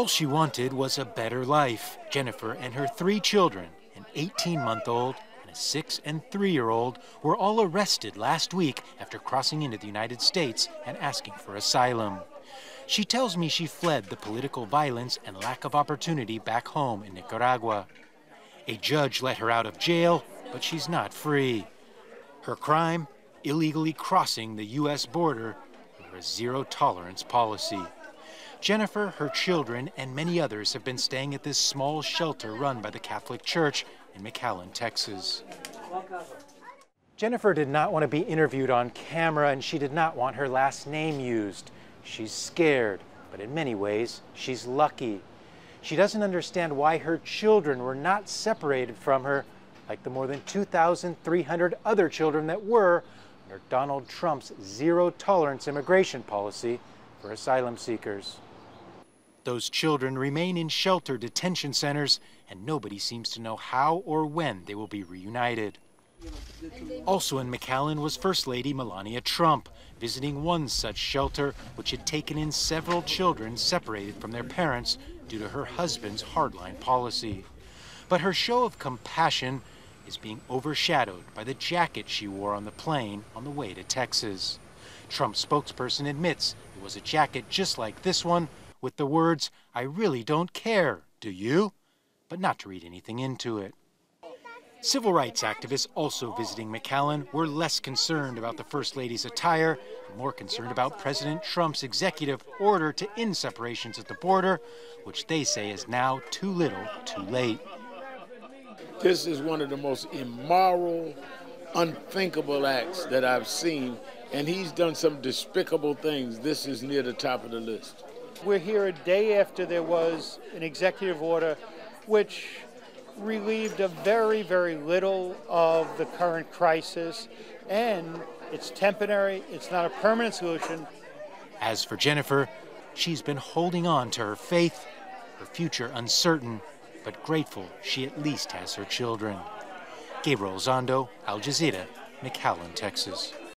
All she wanted was a better life. Jennifer and her three children, an 18 month old and a 6 and 3 year old, were all arrested last week after crossing into the United States and asking for asylum. She tells me she fled the political violence and lack of opportunity back home in Nicaragua. A judge let her out of jail, but she's not free. Her crime? Illegally crossing the U.S. border under a zero tolerance policy. Jennifer, her children, and many others have been staying at this small shelter run by the Catholic Church in McAllen, Texas. Jennifer did not want to be interviewed on camera and she did not want her last name used. She's scared, but in many ways, she's lucky. She doesn't understand why her children were not separated from her like the more than 2,300 other children that were under Donald Trump's zero tolerance immigration policy for asylum seekers. Those children remain in shelter detention centers, and nobody seems to know how or when they will be reunited. Also in McAllen was First Lady Melania Trump, visiting one such shelter which had taken in several children separated from their parents due to her husband's hardline policy. But her show of compassion is being overshadowed by the jacket she wore on the plane on the way to Texas. Trump's spokesperson admits it was a jacket just like this one with the words, I really don't care, do you? But not to read anything into it. Civil rights activists also visiting McAllen were less concerned about the First Lady's attire more concerned about President Trump's executive order to end separations at the border, which they say is now too little, too late. This is one of the most immoral, unthinkable acts that I've seen, and he's done some despicable things. This is near the top of the list. We're here a day after there was an executive order which relieved a very, very little of the current crisis, and it's temporary, it's not a permanent solution. As for Jennifer, she's been holding on to her faith, her future uncertain, but grateful she at least has her children. Gabriel Elizondo, Al Jazeera, McAllen, Texas.